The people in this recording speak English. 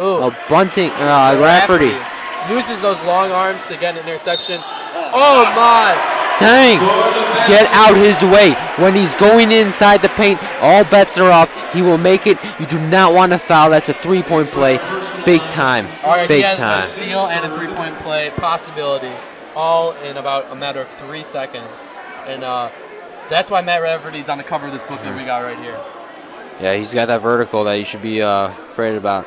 Ooh. A bunting. Uh, Rafferty. uses those long arms to get an interception. Oh my! Dang! Get out his way. When he's going inside the paint, all bets are off. He will make it. You do not want to foul. That's a three point play. Big time. All right, Big he has time. a steal and a three-point play possibility, all in about a matter of three seconds, and uh, that's why Matt Rafferty's on the cover of this book that we got right here. Yeah, he's got that vertical that you should be uh, afraid about.